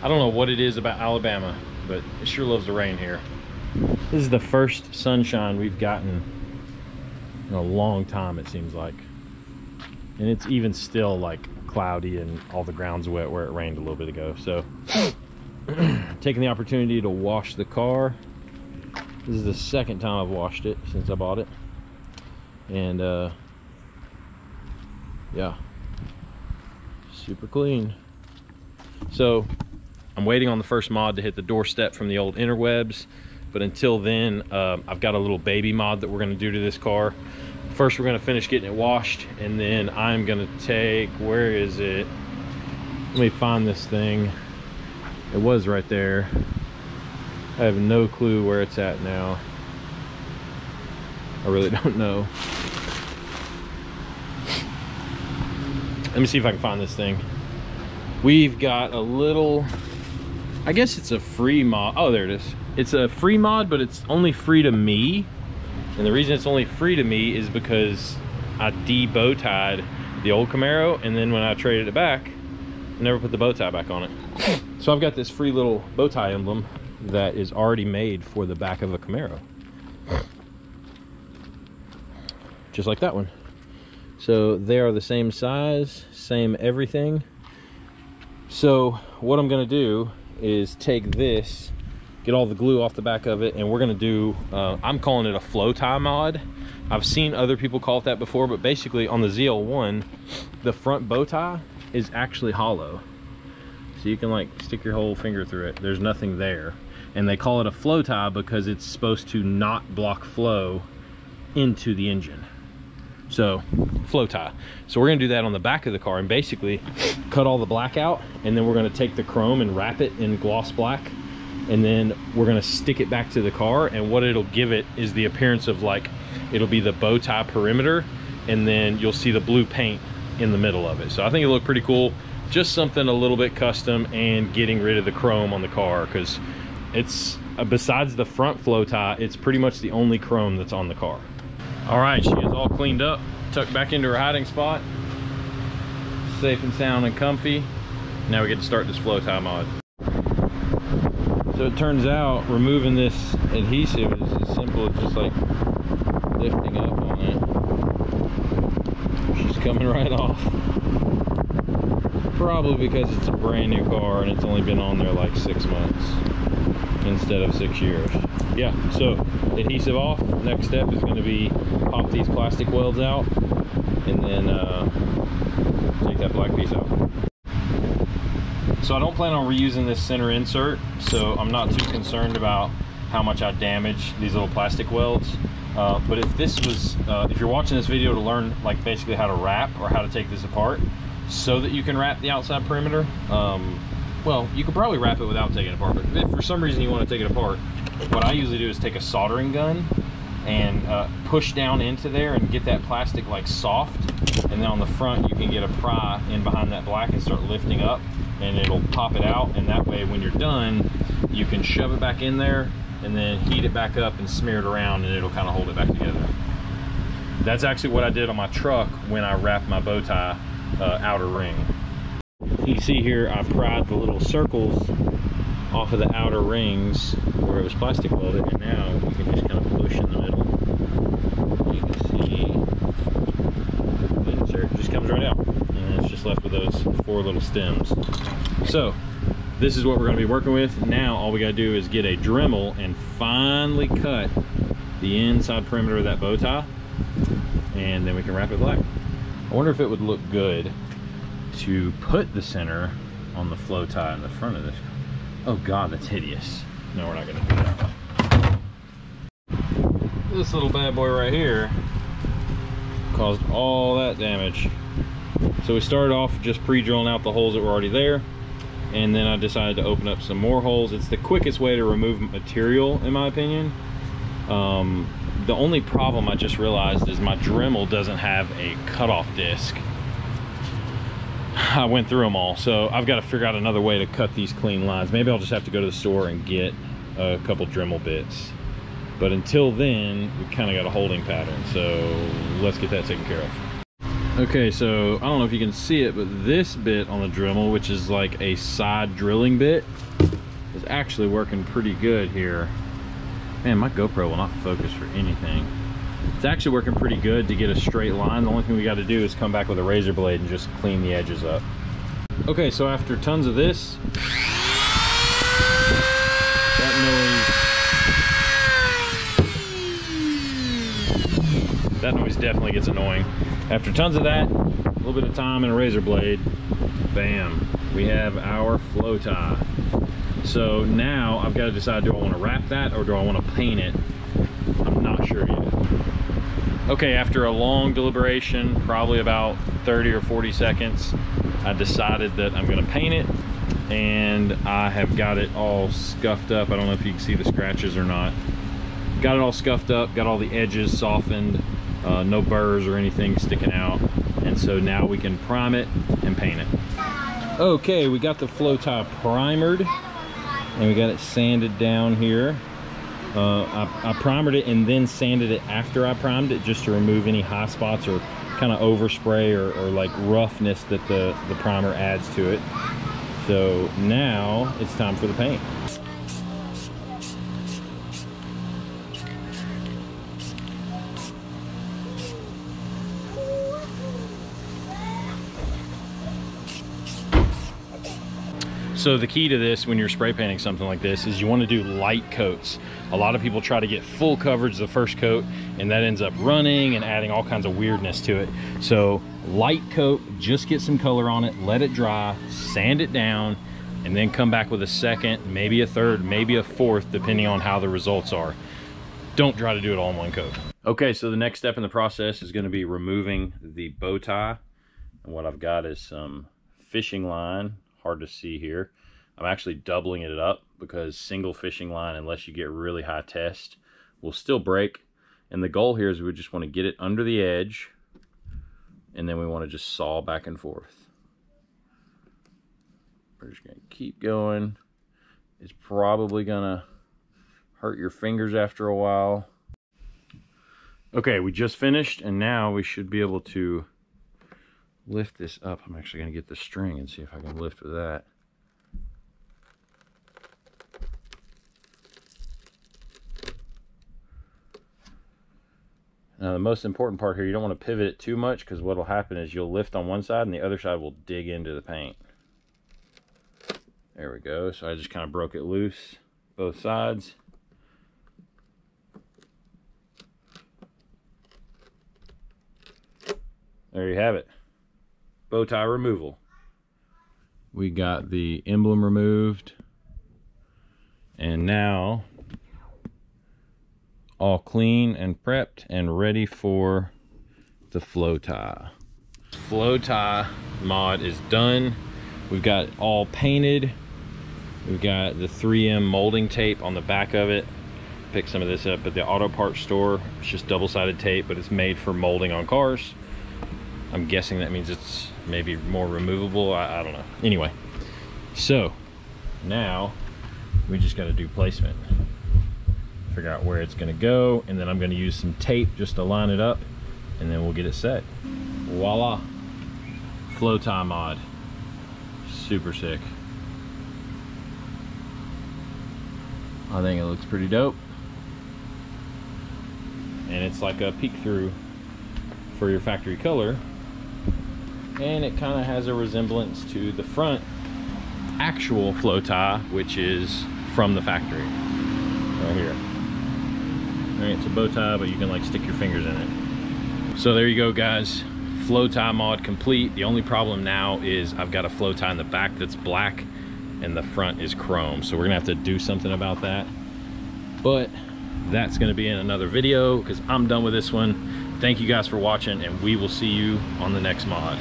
I don't know what it is about Alabama, but it sure loves the rain here. This is the first sunshine we've gotten in a long time, it seems like. And it's even still like cloudy and all the ground's wet where it rained a little bit ago. So taking the opportunity to wash the car. This is the second time I've washed it since I bought it. And uh, yeah, super clean. So I'm waiting on the first mod to hit the doorstep from the old interwebs. But until then, uh, I've got a little baby mod that we're gonna do to this car. First, we're gonna finish getting it washed and then I'm gonna take, where is it? Let me find this thing. It was right there. I have no clue where it's at now. I really don't know. Let me see if I can find this thing. We've got a little, I guess it's a free mod. Oh, there it is. It's a free mod, but it's only free to me. And the reason it's only free to me is because I de-bow tied the old Camaro. And then when I traded it back, I never put the bow tie back on it. So I've got this free little bow tie emblem that is already made for the back of a Camaro. Just like that one. So they are the same size, same everything. So what I'm gonna do is take this, get all the glue off the back of it, and we're gonna do, uh, I'm calling it a flow tie mod. I've seen other people call it that before, but basically on the ZL1, the front bow tie is actually hollow. So you can like stick your whole finger through it. There's nothing there. And they call it a flow tie because it's supposed to not block flow into the engine. So flow tie. So we're gonna do that on the back of the car and basically cut all the black out and then we're gonna take the chrome and wrap it in gloss black and then we're gonna stick it back to the car and what it'll give it is the appearance of like, it'll be the bow tie perimeter and then you'll see the blue paint in the middle of it. So I think it'll look pretty cool. Just something a little bit custom and getting rid of the chrome on the car because it's, uh, besides the front flow tie, it's pretty much the only chrome that's on the car. All right, she is all cleaned up, tucked back into her hiding spot. Safe and sound and comfy. Now we get to start this flow tie mod. So it turns out removing this adhesive is as simple as just like lifting up on it. She's coming right off. Probably because it's a brand new car and it's only been on there like six months instead of six years. Yeah, so adhesive off. Next step is going to be pop these plastic welds out and then uh, take that black piece out. So I don't plan on reusing this center insert, so I'm not too concerned about how much I damage these little plastic welds. Uh, but if this was, uh, if you're watching this video to learn like basically how to wrap or how to take this apart so that you can wrap the outside perimeter, um, well, you could probably wrap it without taking it apart, but if for some reason you want to take it apart, what I usually do is take a soldering gun and uh, push down into there and get that plastic like soft. And then on the front, you can get a pry in behind that black and start lifting up and it'll pop it out. And that way, when you're done, you can shove it back in there and then heat it back up and smear it around and it'll kind of hold it back together. That's actually what I did on my truck when I wrapped my bow tie uh, outer ring. See here I pried the little circles off of the outer rings where it was plastic welded and now you can just kind of push in the middle. You can see the insert just comes right out and it's just left with those four little stems. So this is what we're going to be working with. Now all we got to do is get a Dremel and finally cut the inside perimeter of that bow tie and then we can wrap it black. I wonder if it would look good to put the center on the flow tie in the front of this. Oh God, that's hideous. No, we're not gonna do that. This little bad boy right here caused all that damage. So we started off just pre-drilling out the holes that were already there. And then I decided to open up some more holes. It's the quickest way to remove material, in my opinion. Um, the only problem I just realized is my Dremel doesn't have a cutoff disc. I went through them all, so I've got to figure out another way to cut these clean lines. Maybe I'll just have to go to the store and get a couple Dremel bits. But until then, we kind of got a holding pattern, so let's get that taken care of. Okay, so I don't know if you can see it, but this bit on the Dremel, which is like a side drilling bit, is actually working pretty good here. Man, my GoPro will not focus for anything. It's actually working pretty good to get a straight line. The only thing we got to do is come back with a razor blade and just clean the edges up. Okay, so after tons of this, that noise, that noise definitely gets annoying. After tons of that, a little bit of time and a razor blade, bam, we have our flow tie. So now I've got to decide, do I want to wrap that or do I want to paint it? I'm not sure yet. Okay, after a long deliberation, probably about 30 or 40 seconds, I decided that I'm gonna paint it and I have got it all scuffed up. I don't know if you can see the scratches or not. Got it all scuffed up, got all the edges softened, uh, no burrs or anything sticking out. And so now we can prime it and paint it. Okay, we got the flow tie primered and we got it sanded down here. Uh, I, I primered it and then sanded it after I primed it just to remove any high spots or kind of overspray or, or like roughness that the, the primer adds to it. So now it's time for the paint. So the key to this when you're spray painting something like this is you want to do light coats. A lot of people try to get full coverage the first coat and that ends up running and adding all kinds of weirdness to it. So light coat, just get some color on it, let it dry, sand it down, and then come back with a second, maybe a third, maybe a fourth, depending on how the results are. Don't try to do it all in one coat. Okay, so the next step in the process is gonna be removing the bow tie. And what I've got is some fishing line hard to see here. I'm actually doubling it up because single fishing line, unless you get really high test, will still break. And the goal here is we just want to get it under the edge and then we want to just saw back and forth. We're just going to keep going. It's probably going to hurt your fingers after a while. Okay, we just finished and now we should be able to lift this up. I'm actually going to get the string and see if I can lift with that. Now the most important part here, you don't want to pivot it too much because what will happen is you'll lift on one side and the other side will dig into the paint. There we go. So I just kind of broke it loose, both sides. There you have it bow tie removal. We got the emblem removed. And now all clean and prepped and ready for the flow tie. Flow tie mod is done. We've got all painted. We've got the 3M molding tape on the back of it. Pick some of this up at the auto parts store. It's just double-sided tape, but it's made for molding on cars. I'm guessing that means it's maybe more removable. I, I don't know. Anyway, so now we just got to do placement. Figure out where it's going to go, and then I'm going to use some tape just to line it up, and then we'll get it set. Voila. Flow tie mod. Super sick. I think it looks pretty dope. And it's like a peek through for your factory color and it kind of has a resemblance to the front actual flow tie which is from the factory. Right here. All right it's a bow tie but you can like stick your fingers in it. So there you go guys. Flow tie mod complete. The only problem now is i've got a flow tie in the back that's black and the front is chrome. So we're gonna have to do something about that. But that's gonna be in another video because i'm done with this one. Thank you guys for watching and we will see you on the next mod